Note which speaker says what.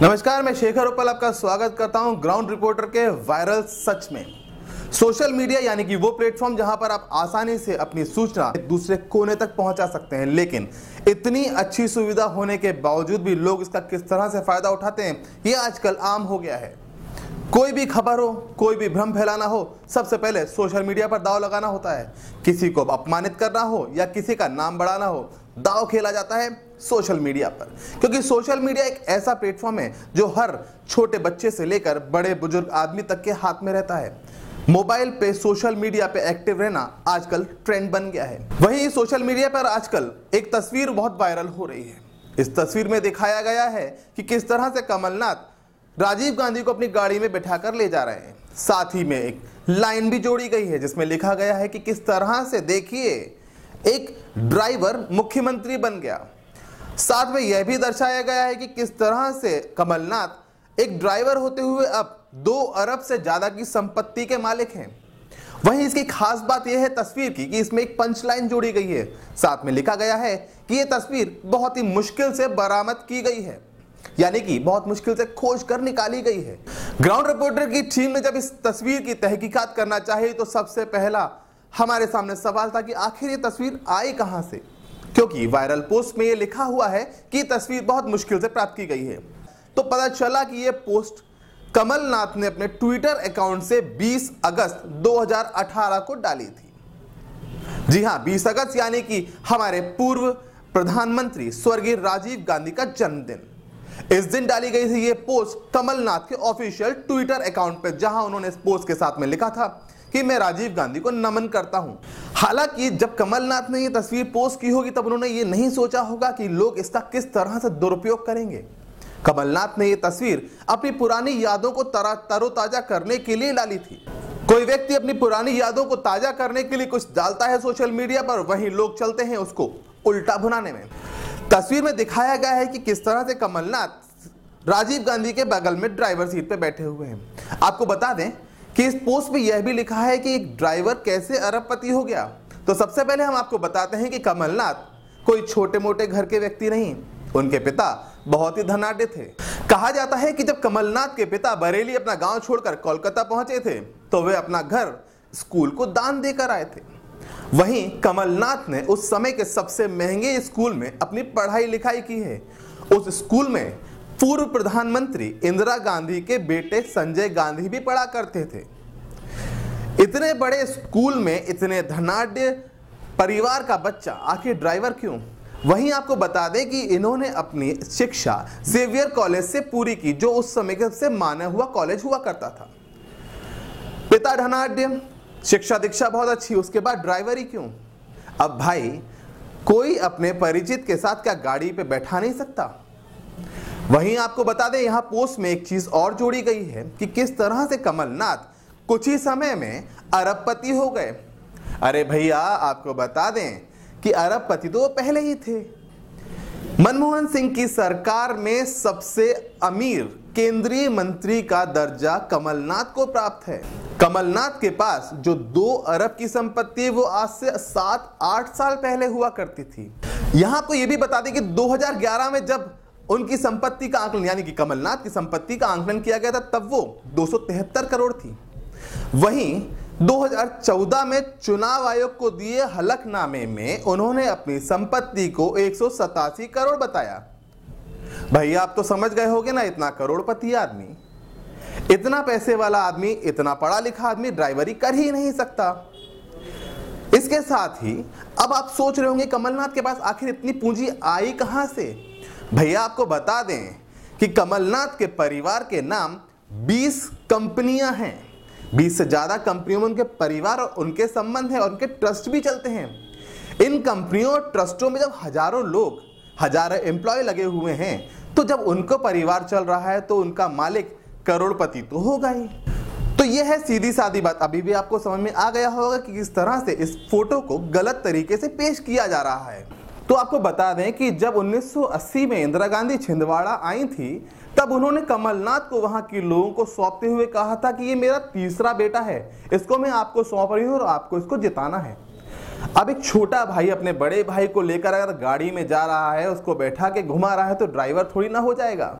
Speaker 1: मैं शेखर उपल आपका स्वागत करता हूँ ग्राउंड रिपोर्टर के वायरल सच में। सोशल मीडिया यानी कि वो प्लेटफॉर्म जहाँ पर आप आसानी से अपनी सूचना दूसरे कोने तक पहुँचा सकते हैं, लेकिन इतनी अच्छी सुविधा होने के बावजूद भी लोग इसका किस तरह से फ़ायदा उठाते हैं, ये आजकल आम हो गया है। कोई भी खबर हो, कोई भी भ्रम फैलाना हो, सबसे पहले सोशल मीडिया पर दाव लगाना होता है। किसी को अपमानित करना हो या किसी का नाम बढ़ाना हो दाव खेला जाता है सोशल मीडिया पर। क्योंकि सोशल मीडिया एक ऐसा प्लेटफॉर्म है जो हर छोटे बच्चे से लेकर बड़े बुज़ुर्ग आदमी तक के हाथ में रहता है। मोबाइल पे सोशल मीडिया पे एक्टिव रहना आजकल ट्रेंड बन गया है। वहीं सोशल मीडिया पर आजकल एक तस्वीर बहुत वायरल हो रही है। इस तस्वीर में दिखाया गया है कि किस तरह से कमलनाथ राजीव गांधी को अपनी गाड़ी में बैठाकर ले जा रहे हैं। साथ ही में एक लाइन भी जोड़ी गई है जिसमें लिखा गया है कि किस तरह से देखिए एक ड्राइवर मुख्यमंत्री बन गया। साथ में यह भी दर्शाया गया है कि किस तरह से कमलनाथ एक ड्राइवर होते हुए अब दो अरब से ज़्यादा की संपत्ति के मालिक हैं। वहीं इसकी खास बात यह है तस्वीर की कि इसमें एक पंच लाइन जोड़ी गई है। साथ में लिखा गया है कि यह तस्वीर बहुत ही मुश्किल से बरामद की गई है, यानी कि बहुत मुश्किल से खोज कर निकाली गई है। ग्राउंड रिपोर्टर की टीम ने जब इस तस्वीर की तहकीकात करना चाहिए तो सबसे पहला हमारे सामने सवाल था कि आखिर ये तस्वीर आई कहाँ से? क्योंकि वायरल पोस्ट में ये लिखा हुआ है कि तस्वीर बहुत मुश्किल से प्राप्त की गई है। तो पता चला कि ये पोस्ट कमलनाथ ने अपने ट्विटर अकाउंट से 20 अगस्त 2018 को डाली थी। जी हाँ 20 अगस्त यानी कि हमारे पूर्व प्रधानमंत्री स्वर्गीय राजीव गांधी का जन्मदिन। इस दिन डाली गई थी ये पोस्ट कमलनाथ के ऑफिशियल ट्विटर अकाउंट पर जहाँ उन्होंने इस पोस्ट के साथ में लिखा था कि मैं राजीव गांधी को नमन करता हूँ। हालाँकि जब कमलनाथ ने ये तस्वीर पोस्ट की होगी, तब उन्होंने ये नहीं सोचा होगा कि लोग इसका किस तरह से दुरुपयोग करेंगे। कमलनाथ ने ये तस्वीर अपनी पुरानी यादों को तरोताजा करने के लिए डाली थी। कोई व्यक्ति अपनी पुरानी यादों को ताज़ा करने के लिए कुछ डालता है सोशल मीडिया पर, वहीं लोग चलते हैं उसको उल्टा भुनाने में। तस्वीर में दिखाया गया है कि किस तरह से कमलनाथ राजीव गांधी के बगल में ड्राइवर सीट पर बैठे हुए हैं। आपको बता दें कि इस पोस्ट में यह भी लिखा है कि एक ड्राइवर कैसे अरबपति हो गया। तो सबसे पहले हम आपको बताते हैं कि कमलनाथ कोई छोटे मोटे घर के व्यक्ति नहीं, उनके पिता बहुत ही धनाढ़ थे। कहा जाता है कि जब कमलनाथ के पिता बरेली अपना गाँव छोड़कर कोलकाता पहुँचे थे तो वे अपना घर स्कूल को दान देकर आए थे। वहीं कमलनाथ ने उस समय के सबसे महँगे स्कूल में अपनी पढ़ाई लिखाई की है। उस स्कूल में पूर्व प्रधानमंत्री इंदिरा गांधी के बेटे संजय गांधी भी पढ़ा करते थे। इतने बड़े स्कूल में इतने धनाढ़ परिवार का बच्चा, आखिर ड्राइवर क्यों? वहीं आपको बता दें कि इन्होंने अपनी शिक्षा जेवियर कॉलेज से पूरी की, जो उस समय के सबसे माना हुआ कॉलेज हुआ करता था। पिता धनाढ़, शिक्षा दीक्षा बहुत अच्छी, उसके बाद ड्राइवरी क्यों? अब भाई, कोई अपने परिचित के साथ क्या गाड़ी पे बैठा नहीं सकता? वहीं आपको बता दें, यहाँ पोस्ट में एक चीज़ और जोड़ी गई है कि किस तरह से कमलनाथ कुछ ही समय में अरबपति हो गए। अरे भैया, आपको बता दें कि अरबपति तो पहले ही थे। मनमोहन सिंह की सरकार में सबसे अमीर केंद्रीय मंत्री का दर्जा कमलनाथ को प्राप्त है। कमलनाथ के पास जो दो अरब की संपत्ति वो आज से सात, आठ साल पहले हुआ करती थी। यहाँ आपको ये भी बता दें कि 2011 में जब उनकी संपत्ति का आंकलन, यानी कि कमलनाथ की संपत्ति का आंकलन किया गया था, तब वो दो सौ तिहत्तर करोड़ थी। वहीं 2014 में चुनाव आयोग को दिए हलफनामे में उन्होंने अपनी संपत्ति को एक सौ सतासी करोड़ बताया। भैया आप तो समझ गए होगे ना, इतना करोड़पति आदमी। इतना पैसे वाला आदमी, इतना पढ़ा लिखा आदमी, ड्राइवरी कर ही नहीं सकता। इसके साथ ही, अब आप सोच रहे होंगे, कमलनाथ के पास आखिर इतनी पूंजी आई कहाँ से? भैया आपको बता दें कि कमलनाथ के परिवार के नाम 20 कंपनियाँ हैं। 20 से ज़्यादा कंपनियों में उनके परिवार और उनके संबंध है और उनके ट्रस्ट भी चलते हैं। इन कंपनियों और ट्रस्टों में जब हज़ारों लोग, हज़ारों एम्प्लॉय लगे हुए हैं तो जब उनको परिवार चल रहा है तो उनका मालिक करोड़पति तो होगा ही। तो यह है सीधी सादी बात। अभी भी आपको समझ में आ गया होगा कि किस तरह से इस फ़ोटो को गलत तरीके से पेश किया जा रहा है। तो आपको बता दें कि जब 1980 में इंदिरा गांधी छिंदवाड़ा आई थी, तब उन्होंने कमलनाथ को वहाँ के लोगों को सौंपते हुए कहा था कि ये मेरा तीसरा बेटा है। इसको मैं आपको सौंप रही हूँ और आपको इसको जिताना है। अब एक छोटा भाई अपने बड़े भाई को लेकर अगर गाड़ी में जा रहा है, उसको बैठा के घुमा रहा है तो ड्राइवर थोड़ी ना हो जाएगा।